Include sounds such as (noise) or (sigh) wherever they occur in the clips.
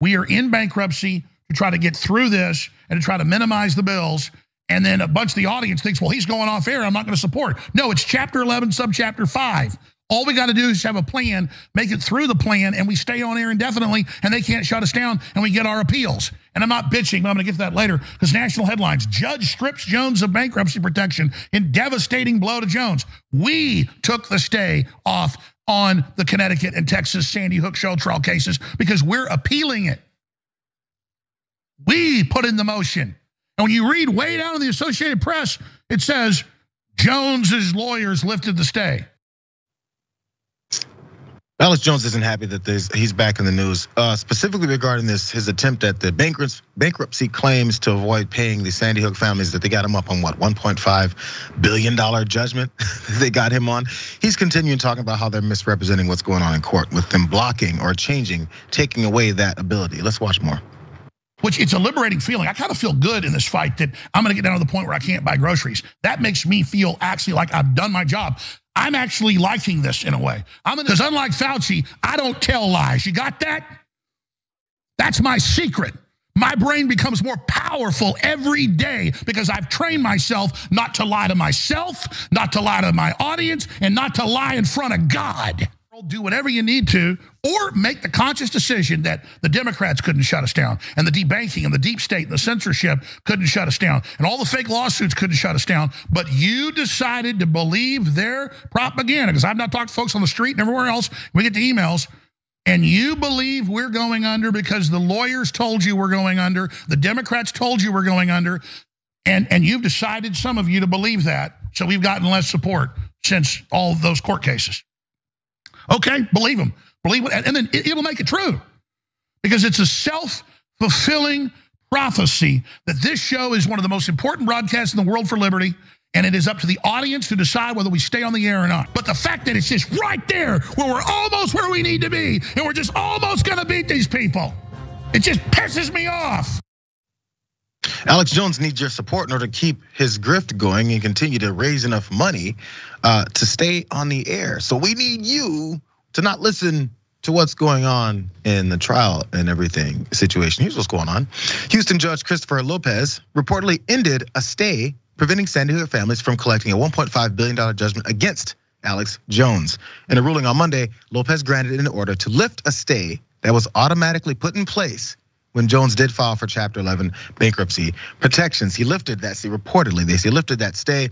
We are in bankruptcy to try to get through this and to try to minimize the bills. And then a bunch of the audience thinks, well, he's going off air. I'm not going to support. No, it's chapter 11, subchapter 5. All we got to do is have a plan, make it through the plan, and we stay on air indefinitely, and they can't shut us down, and we get our appeals. And I'm not bitching, but I'm going to get to that later because national headlines Judge strips Jones of bankruptcy protection in devastating blow to Jones. We took the stay off on the Connecticut and Texas Sandy Hook show trial cases because we're appealing it. We put in the motion. And when you read way down in the Associated Press, it says Jones's lawyers lifted the stay. Alex Jones isn't happy that he's back in the news, uh, specifically regarding this his attempt at the bankruptcy claims to avoid paying the Sandy Hook families that they got him up on what 1.5 billion dollar judgment (laughs) they got him on. He's continuing talking about how they're misrepresenting what's going on in court with them blocking or changing, taking away that ability. Let's watch more which it's a liberating feeling. I kind of feel good in this fight that I'm going to get down to the point where I can't buy groceries. That makes me feel actually like I've done my job. I'm actually liking this in a way. I'm because unlike Fauci, I don't tell lies. You got that? That's my secret. My brain becomes more powerful every day because I've trained myself not to lie to myself, not to lie to my audience, and not to lie in front of God do whatever you need to, or make the conscious decision that the Democrats couldn't shut us down, and the debanking, and the deep state, and the censorship couldn't shut us down, and all the fake lawsuits couldn't shut us down. But you decided to believe their propaganda, because I've not talked to folks on the street and everywhere else. We get the emails. And you believe we're going under because the lawyers told you we're going under, the Democrats told you we're going under, and, and you've decided, some of you, to believe that. So we've gotten less support since all those court cases. Okay, believe them. Believe it, and then it'll make it true. Because it's a self-fulfilling prophecy that this show is one of the most important broadcasts in the world for liberty, and it is up to the audience to decide whether we stay on the air or not. But the fact that it's just right there where we're almost where we need to be, and we're just almost going to beat these people, it just pisses me off. Alex Jones needs your support in order to keep his grift going and continue to raise enough money uh, to stay on the air. So we need you to not listen to what's going on in the trial and everything situation. Here's what's going on. Houston Judge Christopher Lopez reportedly ended a stay preventing Sandy Hook families from collecting a $1.5 billion judgment against Alex Jones. In a ruling on Monday, Lopez granted an order to lift a stay that was automatically put in place when Jones did file for Chapter 11 bankruptcy protections. He lifted that stay, reportedly, they say lifted that stay.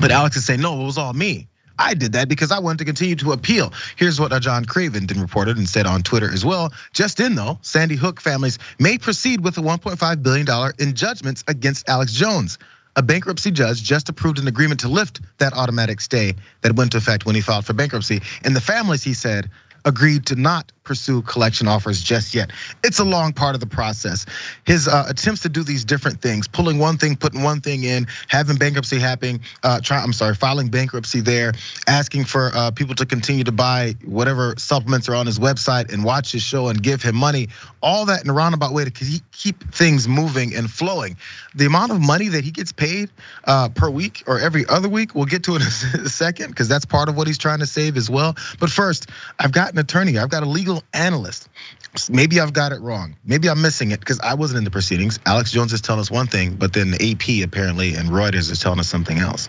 But Alex is saying, no, it was all me. I did that because I wanted to continue to appeal. Here's what John Craven reported and said on Twitter as well. Just in though, Sandy Hook families may proceed with a $1.5 billion in judgments against Alex Jones. A bankruptcy judge just approved an agreement to lift that automatic stay that went to effect when he filed for bankruptcy. And the families, he said, agreed to not pursue collection offers just yet. It's a long part of the process. His uh, attempts to do these different things, pulling one thing, putting one thing in, having bankruptcy happening, uh, try, I'm sorry, filing bankruptcy there, asking for uh, people to continue to buy whatever supplements are on his website and watch his show and give him money. All that in a roundabout way to keep things moving and flowing. The amount of money that he gets paid per week or every other week, we'll get to it in (laughs) a second because that's part of what he's trying to save as well. But first, I've got an attorney, I've got a legal analyst. Maybe I've got it wrong. Maybe I'm missing it because I wasn't in the proceedings. Alex Jones is telling us one thing, but then the AP apparently and Reuters is telling us something else.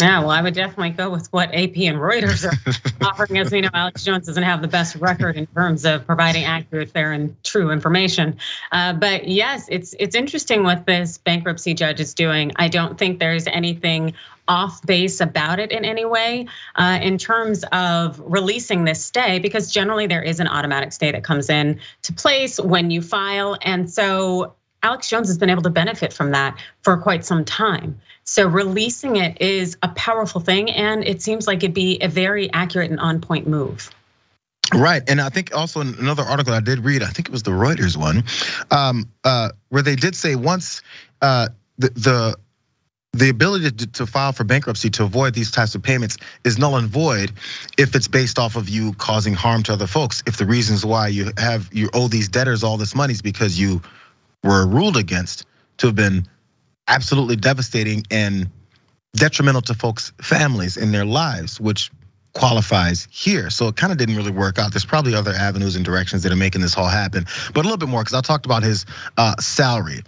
Yeah, well, I would definitely go with what AP and Reuters are (laughs) offering As We know Alex Jones doesn't have the best record in terms of providing accurate, fair, and true information. Uh, but yes, it's it's interesting what this bankruptcy judge is doing. I don't think there's anything off base about it in any way uh, in terms of releasing this stay, because generally there is an automatic stay that comes in to place when you file. And so Alex Jones has been able to benefit from that for quite some time. So releasing it is a powerful thing, and it seems like it'd be a very accurate and on point move. Right, and I think also in another article I did read, I think it was the Reuters one, um, uh, where they did say once uh, the, the the ability to, to, file for bankruptcy to avoid these types of payments is null and void if it's based off of you causing harm to other folks. If the reasons why you have you owe these debtors all this money is because you were ruled against to have been absolutely devastating and detrimental to folks' families and their lives, which qualifies here. So it kind of didn't really work out. There's probably other avenues and directions that are making this all happen. But a little bit more, because I talked about his uh, salary.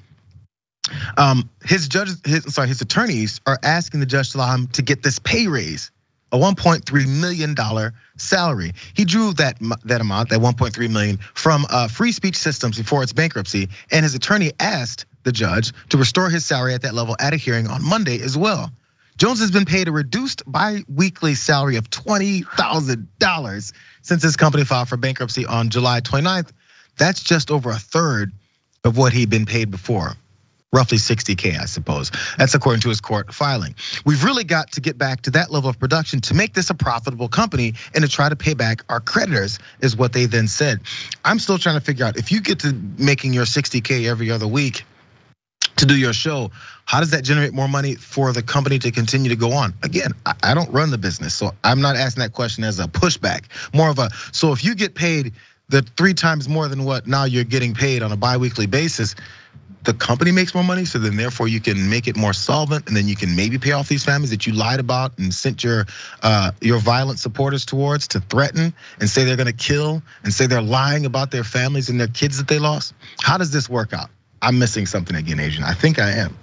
Um, his judges, his sorry, his attorneys are asking the judge to allow him to get this pay raise, a 1.3 million dollar salary. He drew that that amount, that 1.3 million, from uh, Free Speech Systems before its bankruptcy, and his attorney asked the judge to restore his salary at that level at a hearing on Monday as well. Jones has been paid a reduced bi-weekly salary of $20,000 since his company filed for bankruptcy on July 29th. That's just over a third of what he'd been paid before roughly 60K, I suppose. That's according to his court filing. We've really got to get back to that level of production to make this a profitable company and to try to pay back our creditors, is what they then said. I'm still trying to figure out if you get to making your 60K every other week to do your show, how does that generate more money for the company to continue to go on? Again, I don't run the business, so I'm not asking that question as a pushback. More of a, so if you get paid the three times more than what now you're getting paid on a biweekly basis, the company makes more money, so then therefore you can make it more solvent, and then you can maybe pay off these families that you lied about and sent your uh, your violent supporters towards to threaten and say they're going to kill and say they're lying about their families and their kids that they lost. How does this work out? I'm missing something again, Adrienne. I think I am.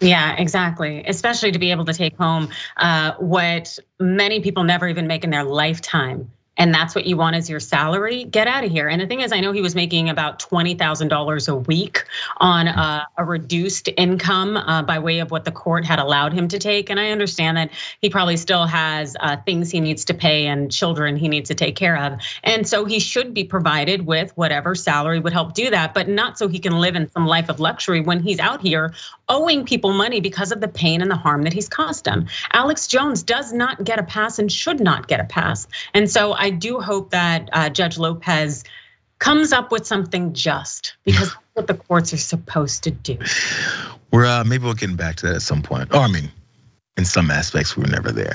Yeah, exactly. Especially to be able to take home uh, what many people never even make in their lifetime and that's what you want as your salary, get out of here. And the thing is, I know he was making about $20,000 a week on a, a reduced income uh, by way of what the court had allowed him to take. And I understand that he probably still has uh, things he needs to pay and children he needs to take care of. And so he should be provided with whatever salary would help do that, but not so he can live in some life of luxury when he's out here owing people money because of the pain and the harm that he's caused them. Alex Jones does not get a pass and should not get a pass. And so I do hope that uh, Judge Lopez comes up with something just because (sighs) that's what the courts are supposed to do. We're uh, maybe we'll get back to that at some point. Oh, I mean, in some aspects, we were never there.